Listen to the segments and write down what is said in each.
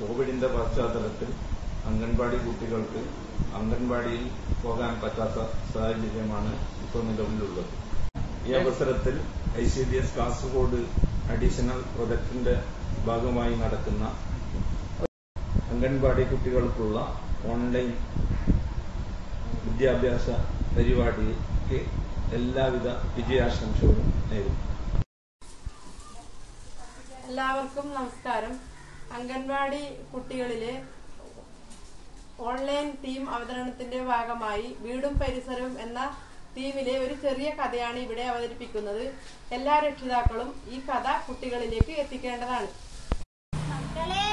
കോവിഡിന്റെ പശ്ചാത്തലത്തിൽ അംഗൻവാടി കുട്ടികൾക്ക് അംഗൻവാടിയിൽ പോകാൻ പറ്റാത്ത സാഹചര്യമാണ് ഇപ്പോൾ നിലവിലുള്ളത്. ഈ അവസരത്തിൽ I C D S Kasaragod additional പ്രൊജക്ടിന്റെ ഭാഗമായി നടക്കുന്ന അംഗൻവാടി കുട്ടികൾക്കുള്ള ഓൺലൈൻ വിദ്യാഭ്യാസ പരിപാടിക്ക് എല്ലാവിധ വിജയാശംസകളും നേരുന്നു. എല്ലാവർക്കും നമസ്കാരം. അംഗൻവാടി കുട്ടികളിലെ ഓൺലൈൻ തീം അവതരണത്തിന്റെ ഭാഗമായി വീടും പരിസരവും എന്ന തീമിലെ ഒരു ചെറിയ കഥയാണ് ഇവിടെ അവതരിപ്പിക്കുന്നത്. എല്ലാ രക്ഷിതാക്കളും ഈ കഥ കുട്ടികളിലേക്ക് എത്തിക്കേണ്ടതാണ്. മക്കളെ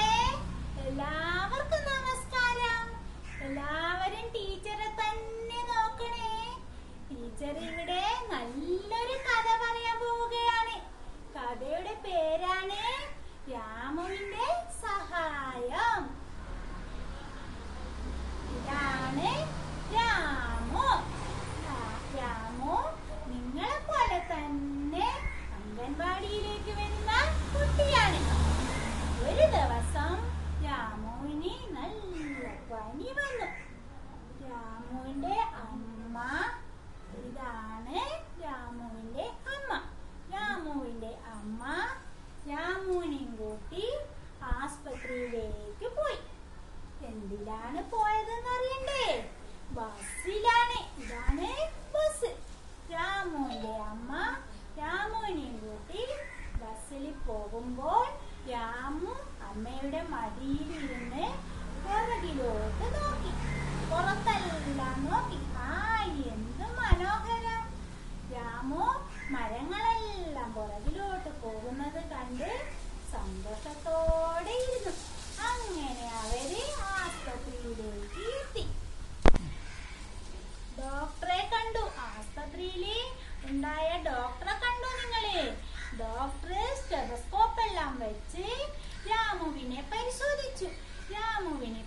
എല്ലാവർക്കും നമസ്കാരം. എല്ലാവരും ടീച്ചറെ തന്നെ നോക്കണേ ടീച്ചർ ഇവിടെ നല്ലൊരു കഥ പറയാൻ പോവുകയാണ് കഥയുടെ പേരാണ് രാമുവിന്റെ സഹായം ഇതാണ് രാമു രാ- രാമു നിങ്ങളെ പോലെ തന്നെ അംഗൻവാടിയിലേക്ക് വരുന്ന കുട്ടിയാണ് ഒരു ദിവസം രാമുവിന് നല്ല പനി വന്നു രാമുവിന്റെ അമ്മ ഇതാണ് രാമുവിന്റെ അമ്മ രാമുവിന്റെ അമ്മ രാമുവിനെയും കൂട്ടി ആസ്പത്രിയിലേക്ക് പോയി എന്തിലാണ് പോയതെന്ന് അറിയണ്ടേ ബസ്സിലാണ് ഇതാണ് ബസ് രാമുവിന്റെ അമ്മ രാമുവിനെയും കൂട്ടി ബസ്സിൽ പോകുമ്പോൾ രാമു അമ്മയുടെ മടിയിലിരുന്ന് പുറകിലോട്ട് നോക്കി പുറത്തെല്ലാം നോക്കി ആ എന്ത് മനോഹരം രാമു മരങ്ങളെല്ലാം പുറകിലോട്ട് പോകുന്നത് കണ്ട് സന്തോഷത്തോടെ ഇരുന്നു അങ്ങനെ അവർ ആസ്പത്രിയിലേക്ക് എത്തി ഡോക്ടറെ കണ്ടു ആസ്പത്രിയിൽ ഉണ്ടായ ഡോക്ടറെ കണ്ടു നിങ്ങൾ ഡോക്ടർ സ്റ്റെതസ്കോപ്പ് എല്ലാം വെച്ച് രാമുവിനെ പരിശോധിച്ചു രാമുവിന്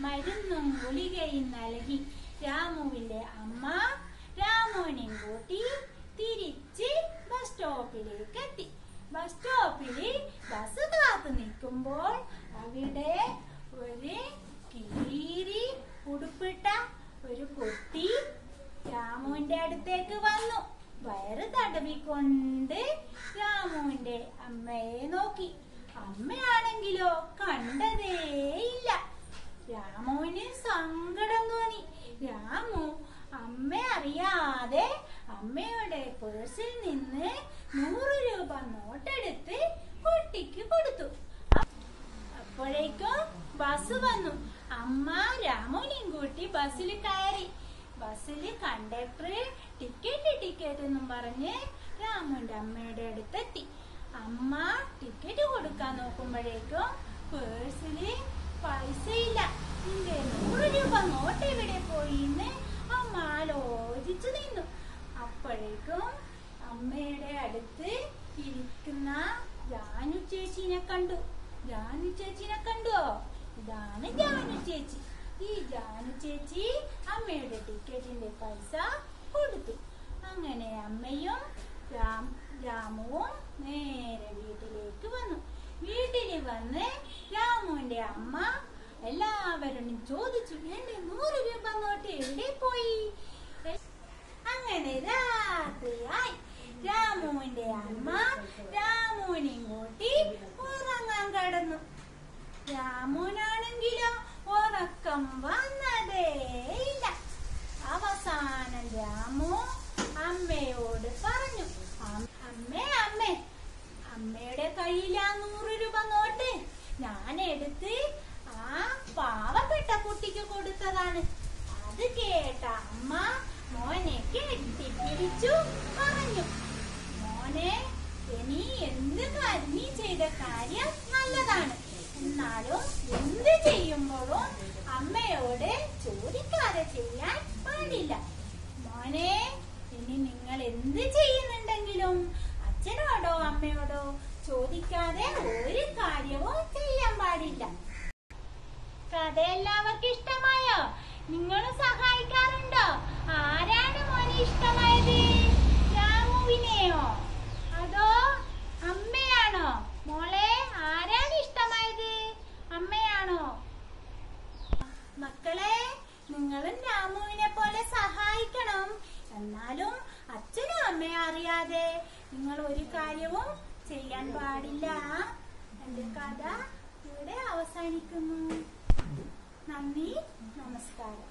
മരുന്നും ഗുളികയും നൽകി രാമുവിന്റെ അമ്മ രാമുവിനെ കൂട്ടി തിരിച്ച് ബസ് സ്റ്റോപ്പിലേക്ക് എത്തി ബസ് സ്റ്റോപ്പിൽ ബസ് കാത്തു നിൽക്കുമ്പോൾ അവിടെ ഒരു കീരി ഉടുപ്പിട്ട ഒരു കുട്ടി രാമുവിന്റെ അടുത്തേക്ക് വന്നു വയറ് തടവിക്കൊണ്ട് രാമുവിന്റെ അമ്മയെ നോക്കി. അമ്മയാണെങ്കിലോ കണ്ടതേയില്ല രാമുവിന് സങ്കടം തോന്നി. രാമു അമ്മ അറിയാതെ അമ്മയുടെ പേഴ്സിൽ നിന്ന് നൂറ് രൂപ നോട്ടെടുത്ത് കുട്ടിക്ക് കൊടുത്തു. അപ്പോഴേക്കും ബസ് വന്നു. അമ്മ രാമുനെയും കൂട്ടി ബസ്സിൽ കയറി. ബസ്സിൽ കണ്ടക്ടർ ടിക്കറ്റ് ടിക്കറ്റ് എന്നും പറഞ്ഞ് രാമുവിന്റെ അമ്മയുടെ അടുത്തെത്തി. അമ്മ ടിക്കറ്റ് കൊടുക്കാൻ നോക്കുമ്പോഴേക്കും പേഴ്സിൽ പൈസയില്ല. നിന്റെ നൂറ് രൂപ നോട്ട് എവിടെ പോയി എന്ന് അമ്മ ആലോചിച്ചു നിന്നു. അപ്പോഴേക്കും അമ്മയുടെ അടുത്ത് ഇരിക്കുന്ന ജാനു ചേച്ചിനെ കണ്ടു. ജാനു ചേച്ചിനെ കണ്ടോ? ഇതാണ് ജാനു ചേച്ചി. ഈ ജാനു ചേച്ചി അമ്മയുടെ ടിക്കറ്റിന്റെ പൈസ കൊടുത്തു. അങ്ങനെ അമ്മയും രാമുവും നേരെ വീട്ടിലേക്ക് വന്നു. വീട്ടിൽ വന്ന് രാമുവിന്റെ അമ്മ എല്ലാവരോടും ചോദിച്ചു എന്റെ നൂറ് രൂപ നോട്ട് എവിടെ പോയി? അങ്ങനെ രാത്രിയായി. രാമുവിന്റെ അമ്മ രാമുവിനെയും കൂട്ടി ഉറങ്ങാൻ കടന്നു. രാമുനാണെങ്കിലോ ഉറക്കം വന്നതേ ഇല്ല അവസാനം രാമു അമ്മയോട് പറഞ്ഞു "അം- അമ്മേ അമ്മേ അമ്മയുടെ കയ്യിൽ ആ നൂറ് രൂപ നോട്ട് ഞാൻ എടുത്ത് ആ പാവപ്പെട്ട കുട്ടിക്ക് കൊടുത്തതാണ്. അത് കേട്ട അമ്മ മോനെ കെട്ടിപ്പിടിച്ചു പറഞ്ഞു. മോനെ നീ എന്ത് നീ ചെയ്ത കാര്യം നല്ലതാണ്. എന്നാലും എന്ത് ചെയ്യുമ്പോഴും അമ്മയോട് ചോദിക്കാതെ ചെയ്യാൻ പാടില്ല. മോനെ ഇനി നിങ്ങൾ എന്ത് ചെയ്യുന്നുണ്ടെങ്കിലും അച്ഛനോടോ അമ്മയോടോ ചോദിക്കാതെ ഒരു കാര്യവും ചെയ്യാൻ പാടില്ല. കഥ എല്ലാവർക്കും നിങ്ങൾ സഹായിക്കാറുണ്ടോ? ആരാണ് മോനെ ഇഷ്ടമായത്? രാമുവിനെയോ അതോ അമ്മയാണോ? മോളെ ആരാണ് ഇഷ്ടമായത്? അമ്മയാണോ? മക്കളെ നിങ്ങളും രാമുവിനെ പോലെ സഹായിക്കണം. എന്നാലും അച്ഛനും അമ്മയെ അറിയാതെ നിങ്ങൾ ഒരു കാര്യവും ചെയ്യാൻ പാടില്ല. എന്റെ കഥ ഇവിടെ അവസാനിക്കുന്നു. നന്ദി നമസ്കാരം